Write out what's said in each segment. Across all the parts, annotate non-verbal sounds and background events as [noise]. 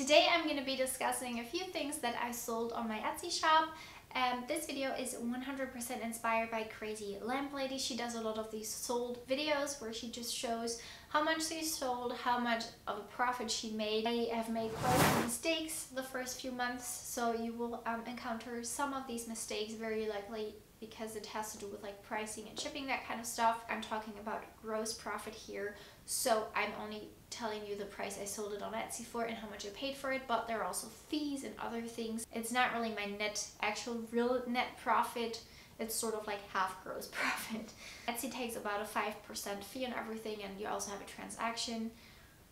Today I'm going to be discussing a few things that I sold on my Etsy shop. Um, this video is 100% inspired by Crazy Lamp Lady. She does a lot of these sold videos where she just shows how much she sold, how much of a profit she made. I have made quite a few mistakes the first few months, so you will um, encounter some of these mistakes very likely because it has to do with like pricing and shipping, that kind of stuff. I'm talking about gross profit here, so I'm only telling you the price I sold it on Etsy for and how much I paid for it, but there are also fees and other things. It's not really my net, actual real net profit. It's sort of like half gross [laughs] profit. Etsy takes about a 5% fee on everything and you also have a transaction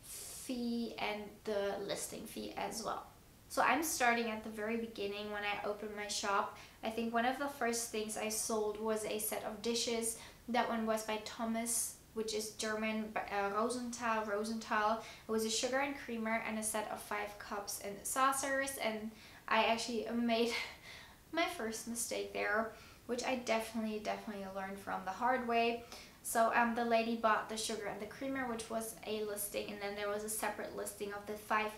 fee and the listing fee as well. So I'm starting at the very beginning when I opened my shop. I think one of the first things I sold was a set of dishes. That one was by Thomas which is German uh, Rosenthal. Rosenthal. It was a sugar and creamer and a set of five cups and saucers. And I actually made [laughs] my first mistake there, which I definitely, definitely learned from the hard way. So um, the lady bought the sugar and the creamer, which was a listing, and then there was a separate listing of the five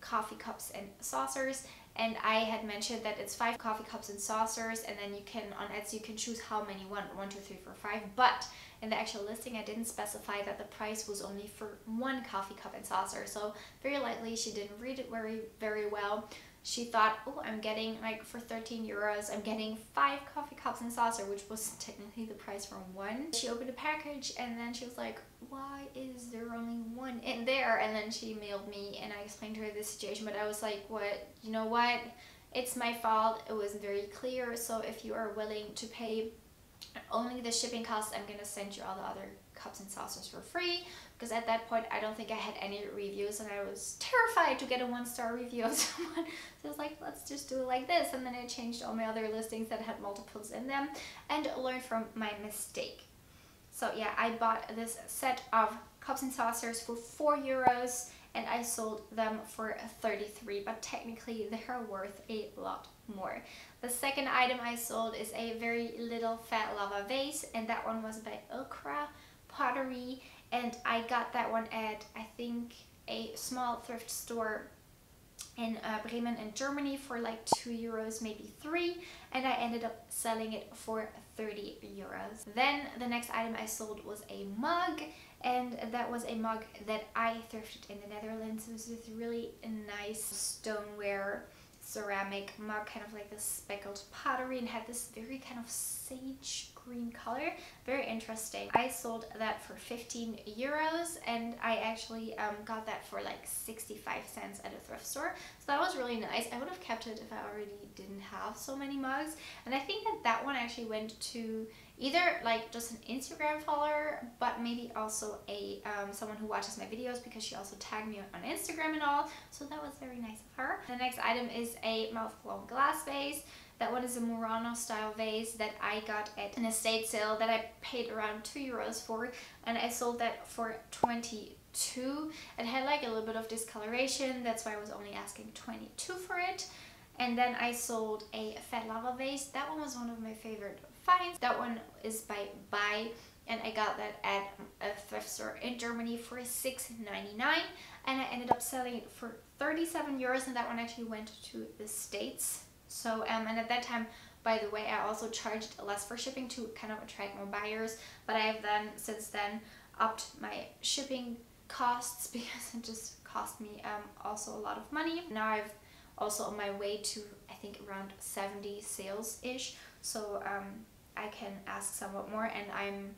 coffee cups and saucers and I had mentioned that it's five coffee cups and saucers and then you can on Etsy you can choose how many want one two three four five but in the actual listing I didn't specify that the price was only for one coffee cup and saucer so very likely she didn't read it very very well she thought, oh, I'm getting like for 13 euros, I'm getting five coffee cups and saucer, which was technically the price for one. She opened a package and then she was like, why is there only one in there? And then she mailed me and I explained to her the situation, but I was like, what, you know what? It's my fault. It wasn't very clear. So if you are willing to pay only the shipping costs, I'm gonna send you all the other cups and saucers for free because at that point I don't think I had any reviews and I was terrified to get a one star review of [laughs] someone so I was like let's just do it like this and then I changed all my other listings that had multiples in them and learned from my mistake so yeah I bought this set of cups and saucers for 4 euros and I sold them for 33 but technically they're worth a lot more. The second item I sold is a very little fat lava vase and that one was by Okra pottery and I got that one at I think a small thrift store in uh, Bremen in Germany for like 2 euros maybe 3 and I ended up selling it for 30 euros. Then the next item I sold was a mug and that was a mug that I thrifted in the Netherlands. It was this really nice stoneware ceramic mug, kind of like this speckled pottery and had this very kind of sage green color. Very interesting. I sold that for 15 euros and I actually um, got that for like 65 cents at a thrift store. So that was really nice. I would have kept it if I already didn't have so many mugs. And I think that that one actually went to either like just an Instagram follower, but maybe also a um, someone who watches my videos because she also tagged me on Instagram and all. So that was very nice of her. The next item is a mouth blown glass vase. That one is a Murano style vase that I got at an estate sale that I paid around 2 euros for and I sold that for 22. It had like a little bit of discoloration, that's why I was only asking 22 for it. And then I sold a fat lava vase. That one was one of my favorite finds. That one is by Bay and I got that at a thrift store in Germany for 6.99 and I ended up selling it for 37 euros and that one actually went to the States. So, um, and at that time, by the way, I also charged less for shipping to kind of attract more buyers, but I have then, since then, upped my shipping costs [laughs] because it just cost me um, also a lot of money. Now I've also on my way to, I think, around 70 sales-ish, so um, I can ask somewhat more and I'm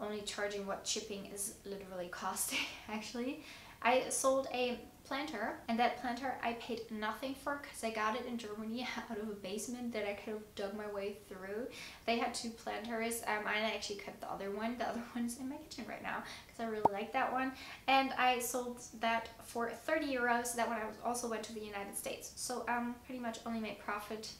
only charging what shipping is literally costing [laughs] actually. I sold a planter and that planter I paid nothing for because I got it in Germany [laughs] out of a basement that I could have dug my way through. They had two planters um, and I actually kept the other one. The other [laughs] one's in my kitchen right now because I really like that one and I sold that for 30 euros. That one I also went to the United States. So um, pretty much only made profit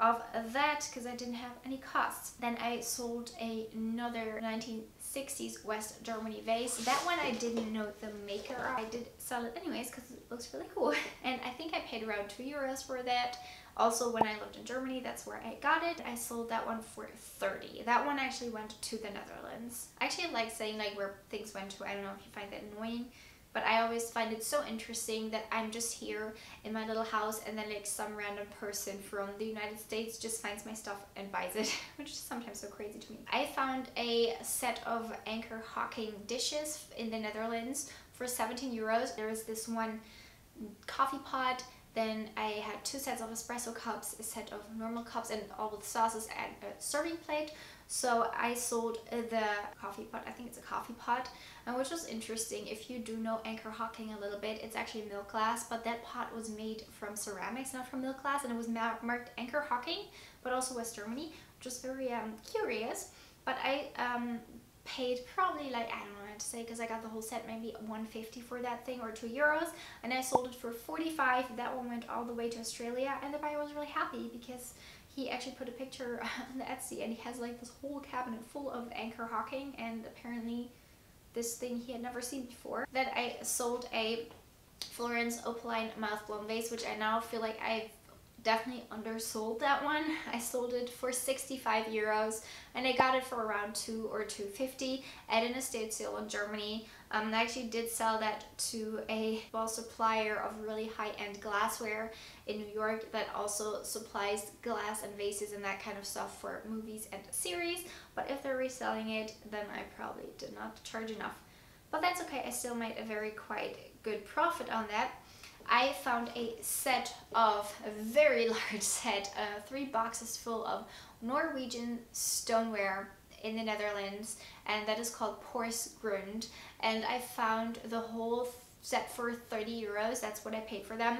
of that because I didn't have any costs. Then I sold another 1960s West Germany vase. That one I didn't know the maker. I did sell it anyways because it looks really cool. [laughs] And I think I paid around 2 euros for that. Also, when I lived in Germany, that's where I got it. I sold that one for 30. That one actually went to the Netherlands. I actually like saying like where things went to. I don't know if you find that annoying but I always find it so interesting that I'm just here in my little house and then like some random person from the United States just finds my stuff and buys it, [laughs] which is sometimes so crazy to me. I found a set of Anchor Hocking dishes in the Netherlands for 17 euros. There was this one coffee pot then I had two sets of espresso cups, a set of normal cups and all with sauces and a serving plate. So I sold the coffee pot, I think it's a coffee pot, and which was interesting. If you do know Anchor Hocking a little bit, it's actually milk glass, but that pot was made from ceramics, not from milk glass, and it was marked Anchor Hocking, but also West Germany, which was very um, curious. But I um, paid probably like, I don't know how to say, because I got the whole set maybe 150 for that thing or 2 euros, and I sold it for 45. That one went all the way to Australia, and the buyer was really happy because he actually put a picture [laughs] on the Etsy and he has like this whole cabinet full of anchor hocking and apparently this thing he had never seen before. Then I sold a Florence Opaline mouth blown vase which I now feel like I've definitely undersold that one. [laughs] I sold it for 65 euros and I got it for around 2 or 250 at an estate sale in Germany. Um, I actually did sell that to a small supplier of really high-end glassware in New York that also supplies glass and vases and that kind of stuff for movies and series. But if they're reselling it, then I probably did not charge enough. But that's okay, I still made a very quite good profit on that. I found a set of, a very [laughs] large set, uh, three boxes full of Norwegian stoneware in the Netherlands and that is called Porsgrund and I found the whole set for 30 euros that's what I paid for them.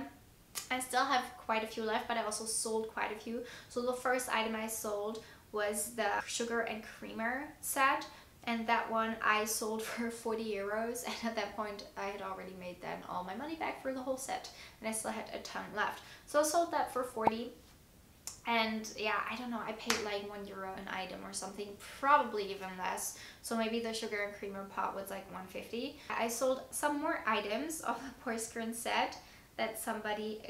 I still have quite a few left but I also sold quite a few. So the first item I sold was the sugar and creamer set and that one I sold [laughs] for 40 euros and at that point I had already made then all my money back for the whole set and I still had a ton left. So I sold that for 40 and yeah I don't know I paid like one euro an item or something probably even less. So maybe the sugar and creamer pot was like 150 I sold some more items [laughs] of the Porsgrund set that somebody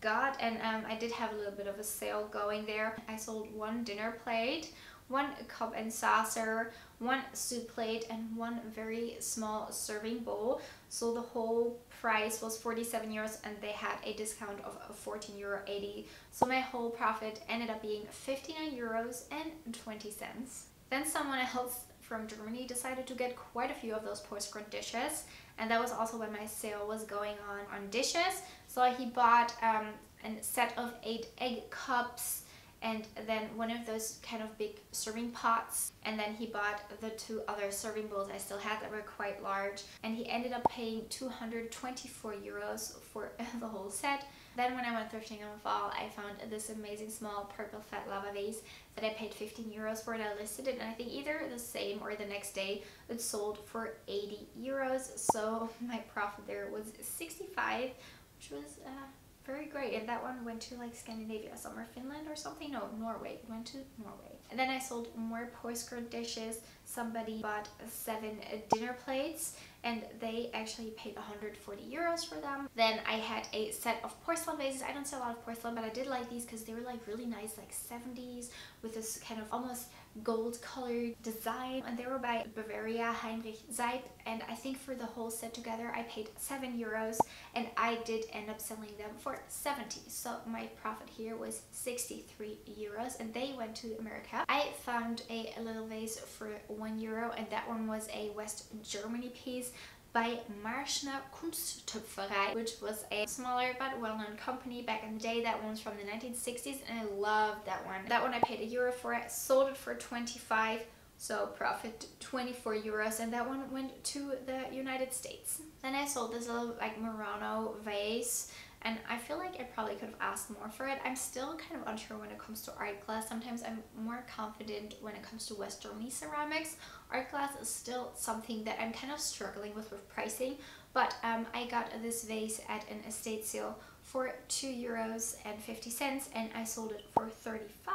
got. And um, I did have a little bit of a sale going there. I sold one dinner plate one cup and saucer, one soup plate, and one very small serving bowl. So the whole price was 47 euros and they had a discount of 14 euro 80. So my whole profit ended up being 59 euros and 20 cents. Then someone else from Germany decided to get quite a few of those Porsgrund dishes and that was also when my sale was going on on dishes. So he bought um, a set of eight egg cups, and then one of those kind of big serving pots and then he bought the two other serving bowls. I still had that were quite large. And he ended up paying 224 euros for [laughs] the whole set. Then when I went thrifting in the fall I found this amazing small purple fat lava vase that I paid 15 euros for and I listed it and I think either the same or the next day it sold for 80 euros. So [laughs] my profit there was 65 which was uh, very great. And that one went to like Scandinavia, somewhere Finland or something. No, Norway. Went to Norway. And then I sold more Porsgrund dishes. Somebody bought seven uh, dinner plates and they actually paid 140 euros for them. Then I had a set of porcelain vases. I don't sell a lot of porcelain, but I did like these because they were like really nice, like 70s with this kind of almost gold colored design. And they were by Bavaria Heinrich Selb and I think for the whole set together I paid 7 euros. And I did end up selling them for 70 so my profit here was 63 euros. And they went to America. I found a, a little vase for 1 euro. And that one was a West Germany piece by Marschner Kunsttöpferei, which was a smaller but well-known company back in the day. That one's from the 1960s and I love that one. That one I paid a euro for it, sold it for 25 so profit 24 euros and that one went to the United States. Then I sold this little like Murano vase and I feel like I probably could have asked more for it. I'm still kind of unsure when it comes to art glass. Sometimes I'm more confident when it comes to West Germany ceramics. Art glass is still something that I'm kind of struggling with with pricing, but um, I got this vase at an estate sale for 2 euros and 50 cents and I sold it for 35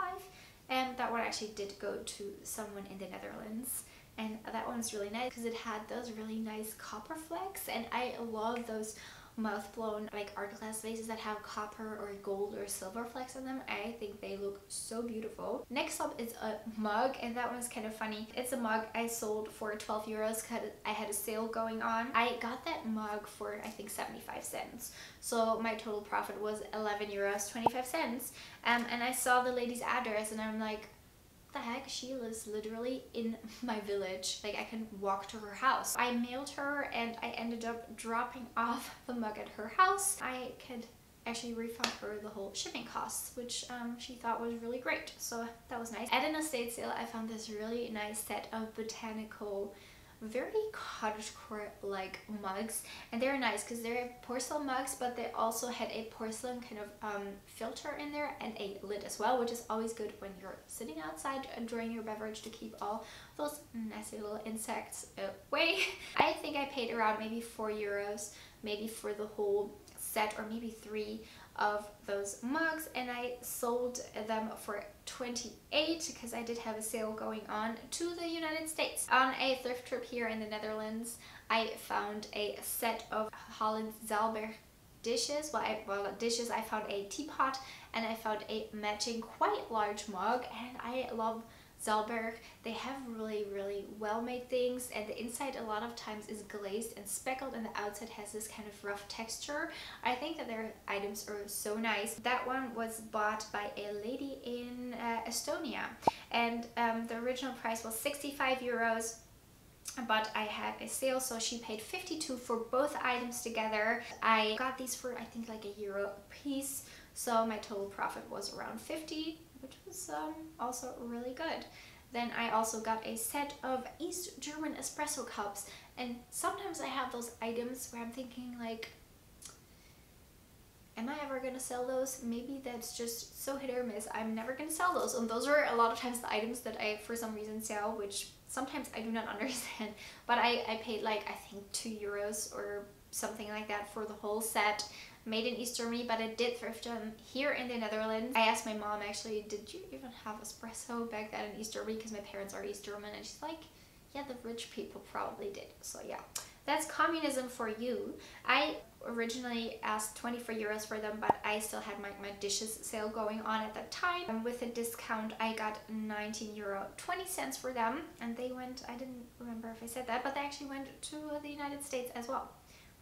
and that one actually did go to someone in the Netherlands and that one's really nice because it had those really nice copper flecks and I love those mouth blown like art glass vases that have copper or gold or silver flecks on them. I think they look so beautiful. Next up is a mug and that one's kind of funny. It's a mug I sold for 12 euros because I had a sale going on. I got that mug for I think 75 cents. So my total profit was 11 euros 25 cents. Um, and I saw the lady's address and I'm like, the heck? She lives literally in [laughs] my village. Like i can walk to her house. I mailed her and i ended up dropping [laughs] off the mug at her house. I could actually refund her the whole shipping costs which um, she thought was really great. So that was nice. At an estate sale i found this really nice set of botanical very cottagecore like mugs and they're nice because they're porcelain mugs but they also had a porcelain kind of um, filter in there and a lid as well which is always good when you're sitting outside enjoying your beverage to keep all those nasty little insects away. [laughs] I think I paid around maybe 4 euros maybe for the whole set or maybe three of those mugs and I sold them for 28 because I did have a sale going on to the United States. On a thrift trip here in the Netherlands, I found a set of Holland Zaalberg dishes. Well, I, well, dishes, I found a teapot and I found a matching quite large mug and I love Zaalberg. They have really, really well-made things and the inside a lot of times is glazed and speckled and the outside has this kind of rough texture. I think that their items are so nice. That one was bought by a lady in uh, Estonia and um, the original price was 65 euros but I had a sale so she paid 52 for both items together. I got these for I think like a euro a piece so my total profit was around 50 which was um, also really good. Then I also got a set of East German espresso cups and sometimes I have those items where I'm thinking like am I ever gonna sell those? Maybe that's just so hit or miss. I'm never gonna sell those. And those are a lot of times the items that I, for some reason, sell, which sometimes I do not [laughs] understand. But I, I paid like, I think two euros or something like that for the whole set made in East Germany, but I did thrift them here in the Netherlands. I asked my mom actually, did you even have espresso back then in East Germany? Because my parents are East German, and she's like, yeah, the rich people probably did. So yeah, that's communism for you. I originally asked 24 euros for them, but I still had my, my dishes sale going on at that time. And with a discount, I got 19 euro 20 cents for them. And they went, I didn't remember if I said that, but they actually went to the United States as well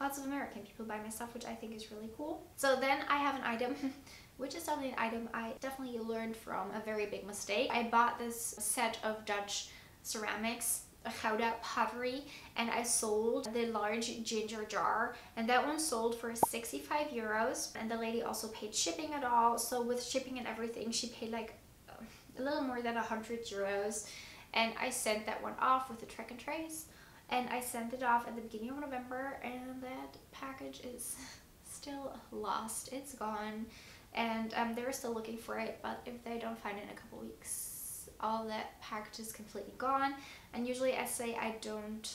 lots of American people buy my stuff, which I think is really cool. So then I have an item [laughs] which is definitely an item I definitely learned from a very big mistake. I bought this set of Dutch ceramics Gouda pottery and I sold the large ginger jar. And that one sold for 65 euros. And the lady also paid shipping at all. So with shipping and everything she paid like uh, a little more than 100 euros. And I sent that one off with the track and trace and I sent it off at the beginning of November and that package is [laughs] still lost. It's gone. And um, they're still looking for it but if they don't find it in a couple weeks all that package is completely gone. And usually I say I don't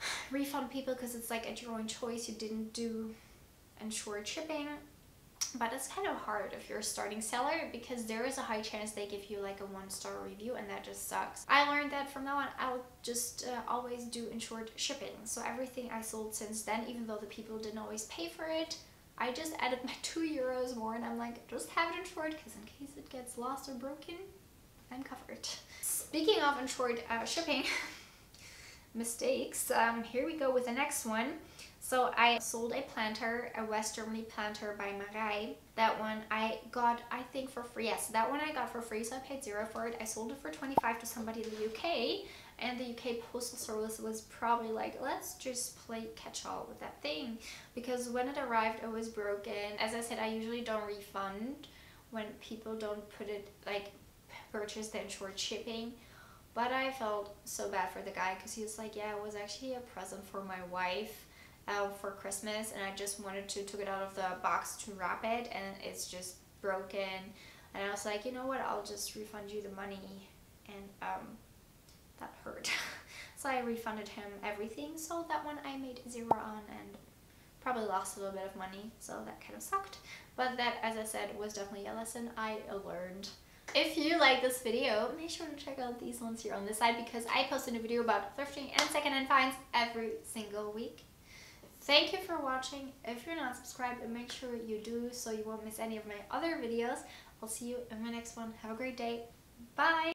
[sighs] refund people because it's like at your own choice. You didn't do insured shipping but it's kind of hard if you're a starting seller because there is a high chance they give you like a one star review and that just sucks. I learned that from now on I'll just uh, always do insured shipping. So everything I sold since then, even though the people didn't always pay for it, I just added my [laughs] two euros more and I'm like, just have it insured because in case it gets lost or broken, I'm covered. Speaking of insured uh, shipping [laughs] mistakes, um, here we go with the next one. So I sold a planter, a West Germany planter by Marei. That one I got, I think, for free. Yes, that one I got for free, so I paid zero for it. I sold it for 25 to somebody in the UK, and the UK Postal Service was probably like, let's just play catch-all with that thing. Because when it arrived, it was broken. As I said, I usually don't refund when people don't put it, like, purchase the insured shipping. But I felt so bad for the guy because he was like, yeah, it was actually a present for my wife out for Christmas and I just wanted to took it out of the box to wrap it and it's just broken. And I was like you know what? I'll just refund you the money. And um, that hurt. [laughs] So I refunded him everything. So that one I made zero on and probably lost a little bit of money. So that kind of sucked. But that as I said was definitely a lesson I learned. If you like this video, make sure to check out these ones here on this side because I post a video about thrifting and secondhand finds every single week thank you for watching. If you're not subscribed, make sure you do so you won't miss any of my other videos. I'll see you in my next one. Have a great day. Bye!